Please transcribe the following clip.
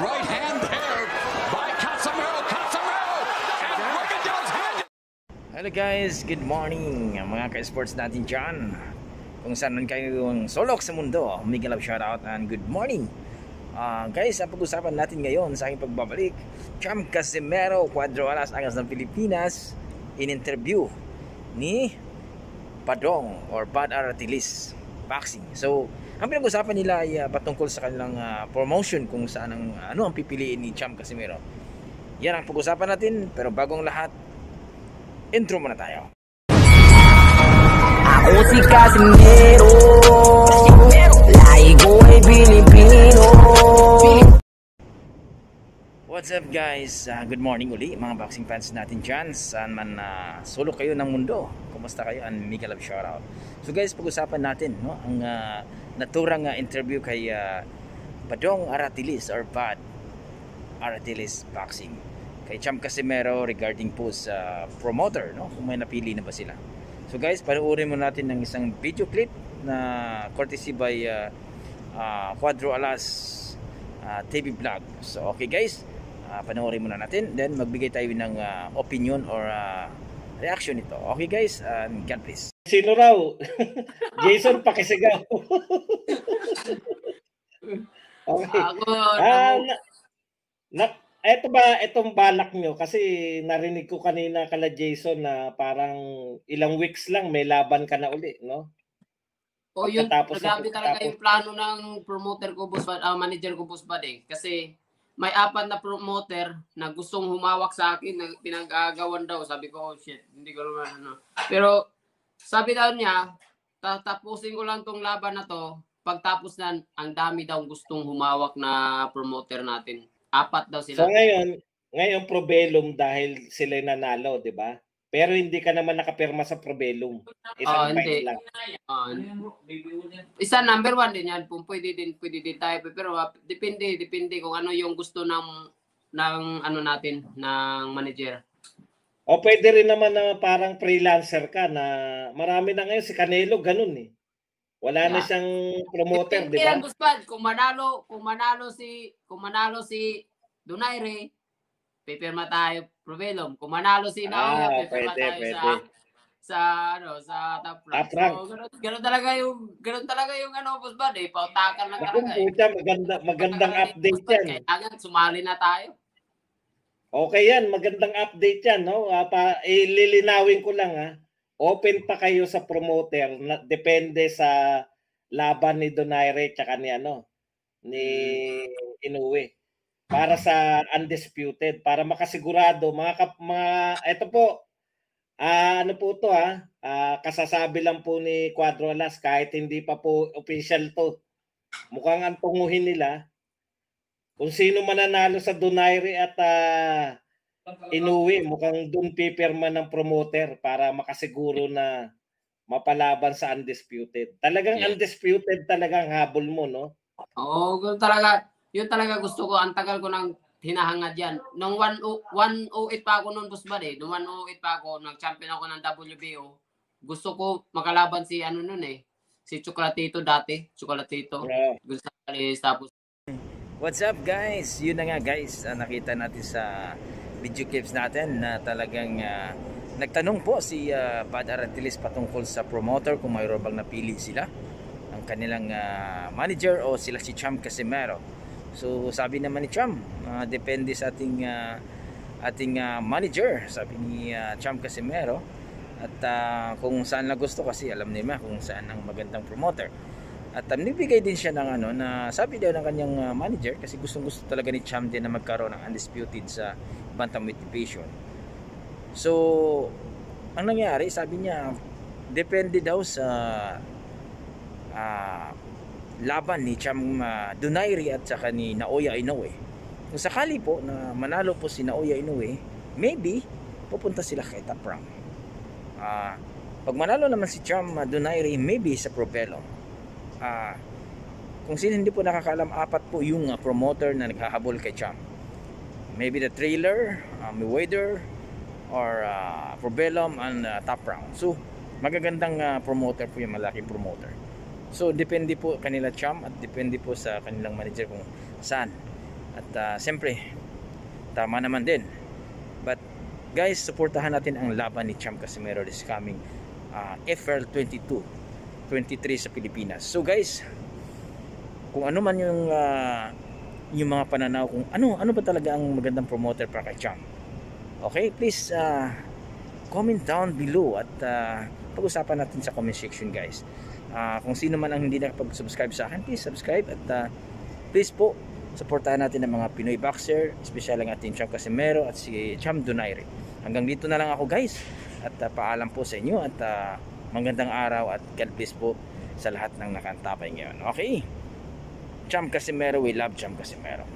right hand there by Casemiro. Casemiro! And Jones hand. Hello guys, good morning mga ka-sports natin dyan Kung saan man kayong solok sa mundo Miguel love shoutout and good morning Ah, Guys, ang pag-usapan natin ngayon sa aking pagbabalik Cham Casimero, Cuadro Alas, Angas ng Pilipinas In-interview ni Padong or Bad Aratilis Boxing So, ang pinag-usapan nila ay ah, patungkol sa kanilang ah, promotion Kung saan ang, ano ang pipiliin ni Cham Casimero Yan ang pag-usapan natin Pero bagong lahat intro muna tayo. Ako si Casimiro What's up guys? Ah, good morning uli mga boxing fans natin dyan Saan man uh, sulok kayo ng mundo Kumusta kayo? And Mika Love shoutout So guys, pag-usapan natin no? Ang ah, naturang ah, interview kay ah, Badong Aratilis or Bad Aratilis Boxing Kay Cham Casimero regarding po sa promoter no? Kung may napili na ba sila So guys, panoorin mo natin ng isang video clip na courtesy by ah, ah, Quadro Alas ah, TV vlog. So okay guys, ah, panoorin muna natin then magbigay tayo ng ah, opinion or ah, reaction nito. Okay guys, and God bless. Sino raw? Jason Pakisigaw. okay. Ako, Ah, na, na, eto ba, etong balak nyo? Kasi narinig ko kanina kala Jason na parang ilang weeks lang may laban ka na uli, no? o yun, grabe talaga yung plano ng promoter ko, boss, ah, manager ko, boss, Bud, eh. Kasi may apat na promoter na gustong humawak sa akin, na pinag-agawan daw. Sabi ko, oh shit, hindi ko naman, ano. Pero, sabi daw niya, tatapusin ko lang tong laban na to, pagtapos na, ang dami daw gustong humawak na promoter natin. Apat daw So sila. ngayon, ngayon Probellum dahil sila nanalo, di ba? Pero hindi ka naman nakapirma sa Probellum. Isang fight hindi. lang. Ah, isa number one din yan. Kung pwede din, pwede din tayo. Pero ah, depende, depende kung ano yung gusto ng ng ano natin, ng manager. O pwede rin naman na parang freelancer ka na marami na ngayon si Canelo ganun eh. Wala na Yeah. siyang promoter, di Depende ba? Buspad. Kung manalo, kung manalo si, kung manalo si Donaire, pipirma tayo Provelum. Kung manalo si Naoya, Ah, pipirma pwede, tayo pwede. sa sa ano sa top rank. Top rank. So, ganun, ganun talaga yung ganun talaga yung ano Buspad eh. Pautakan lang talaga eh. puta, maganda, magandang Talaga, update yan. Kailangan sumali na tayo. Okay yan, magandang update yan. No? Ah, pa, ililinawin ko lang ha. Open pa kayo sa promoter. Na, depende sa laban ni Donaire tsaka ni ano ni Inoue para sa undisputed para makasigurado mga kap, mga ito po ah, ano po to ha ah, kasasabi lang po ni Cuadro Alas kahit hindi pa po official to mukhang ang tunguhin nila kung sino mananalo sa Donaire at ah, Inuwi, mukhang doon pipirma ng promoter para makasiguro na mapalaban sa undisputed. Talagang Yeah. undisputed talagang habol mo, no? Oo, ganun talaga. Yun talaga gusto ko. Ang tagal ko nang hinahangad yan. Nung 108 pa ako noon, boss bad eh. Nung 108 pa ako, nag-champion ako ng WBO. Gusto ko makalaban si ano nun eh. Si Chocolatito dati. Chocolatito. Yeah. Gonzales. Tapos What's up guys? Yun na nga guys, Ah, nakita natin sa video clips natin na talagang ah, nagtanong po si uh, Bad Aratilis patungkol sa promoter kung mayroon bang napili sila ang kanilang ah, manager o sila si Cham Casimero. So sabi naman ni Cham, ah, depende sa ating ah, ating ah, manager, sabi ni ah, Cham Casimero at ah, kung saan na gusto kasi alam nila kung saan ang magandang promoter. At um, nagbigay din siya ng ano na sabi daw ng kanyang uh, manager kasi gustong gusto talaga ni Cham din na magkaroon ng undisputed sa bantamweight division. So, ang nangyari, sabi niya, depende daw sa ah, laban ni Cham uh, Donaire at saka ni Naoya Inoue. Kung sakali po na manalo po si Naoya Inoue, maybe pupunta sila kay Top Rank. Ah, pag manalo naman si Cham uh, Donaire, maybe sa Propello. Ah, kung sino hindi po nakakaalam, apat po yung uh, promoter na naghahabol kay Cham. Maybe the trailer, uh, Mayweather, or uh, Probellum and uh, Top Rank. So, magagandang uh, promoter po yung malaking promoter. So, depende po kanila Cham at depende po sa kanilang manager kung saan. At ah, siyempre, tama naman din. But guys, suportahan natin ang laban ni Champ Casimero this coming ah, FL 22 23 sa Pilipinas. So guys, kung ano man yung ah, yung mga pananaw kung ano ano ba talaga ang magandang promoter para kay Champ. Okay, please ah, comment down below at ah, pag-usapan natin sa comment section guys. Ah, kung sino man ang hindi nakapag-subscribe sa akin, please subscribe at ah, please po suportahan natin ang mga Pinoy boxer, especially ang ating Champ Casimero at si Champ Donaire. Hanggang dito na lang ako guys at ah, paalam po sa inyo at ah, magandang araw at God bless po sa lahat ng nakantapay ngayon. Okay? Champ Casimero, we love Champ Casimero.